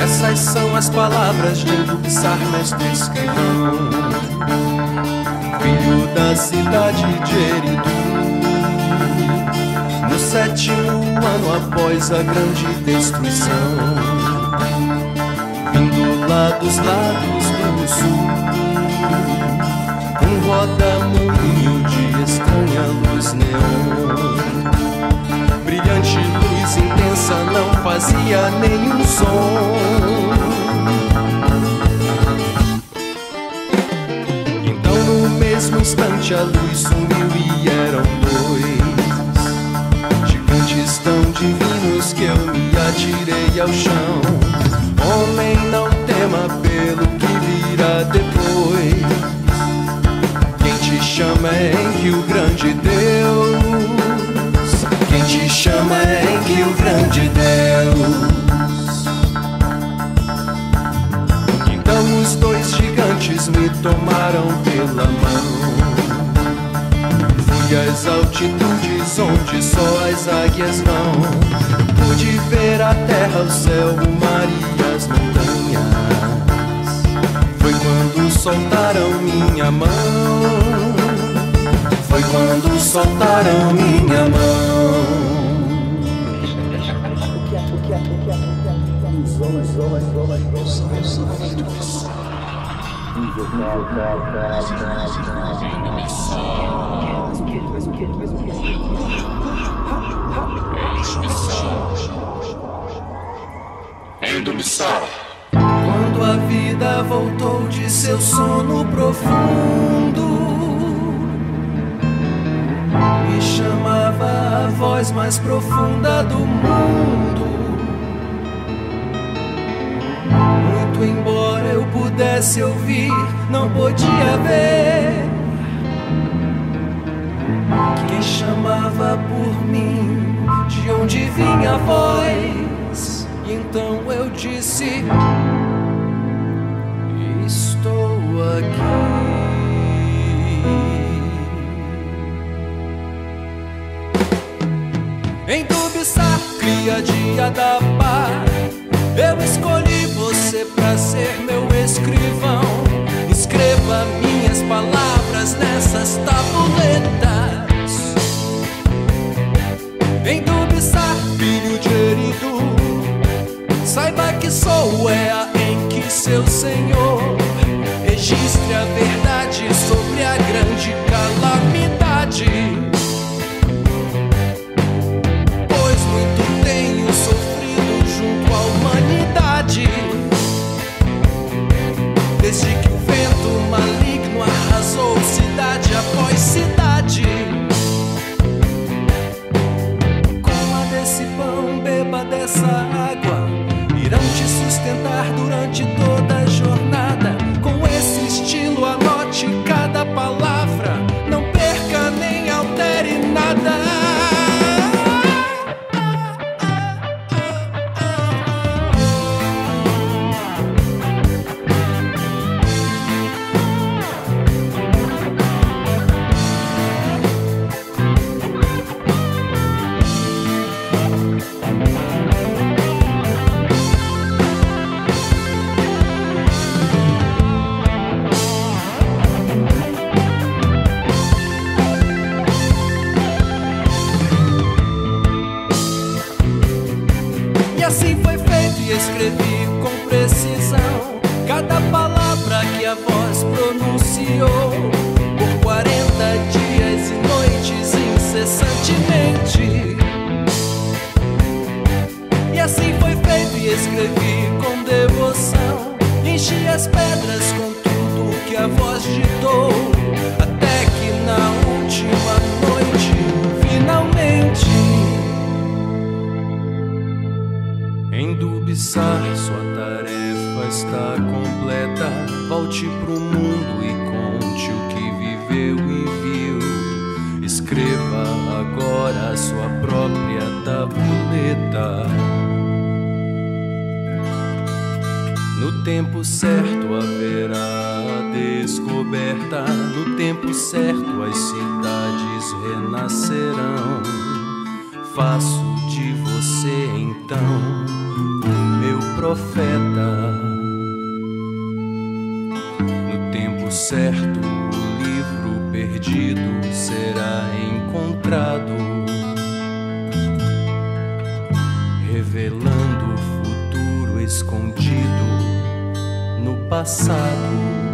Essas são as palavras de Endubissar, mestre escrivão Filho da cidade de Eridu No sétimo ano após a grande destruição Vindo lá dos lados do sul Um roda-moinho de estranha luz neon Brilhante luz intensa não fazia nenhum som. Então, no mesmo instante, a luz sumiu e eram gigantes tão divinos que eu me atirei ao chão. Homem, não tema pelo que virá depois. Quem te chama é em que o grande Deus quem te chama é que o grande Deus. Então os dois gigantes me tomaram pela mão. Às altitudes onde só as águias vão. Pude ver a terra, o céu, o mar e as montanhas. Foi quando soltaram minha mão. Foi quando soltaram minha mão. Quando a vida voltou de seu sono profundo me chamava a voz mais profunda do mundo. Pudesse ouvir, não podia ver. Quem chamava por mim, de onde vinha a voz. E então eu disse: Estou aqui. Em Dubissar, cria de Adapá Eu escolhi você pra ser meu escrivão. Escreva minhas palavras nessas tabuletas. Em Dubissar, filho de Eridu. Saiba que sou Ea em que seu senhor. Registre a verdade sobre a grande calamidade escrevi com precisão cada palavra que a voz pronunciou por 40 dias e noites incessantemente. E assim foi feito e escrevi Volte pro mundo e conte o que viveu e viu. Escreva agora a sua própria tabuleta. No tempo certo haverá descoberta, no tempo certo as cidades renascerão. Faço de você então o meu profeta. Certo o livro perdido será encontrado, revelando o futuro escondido no passado.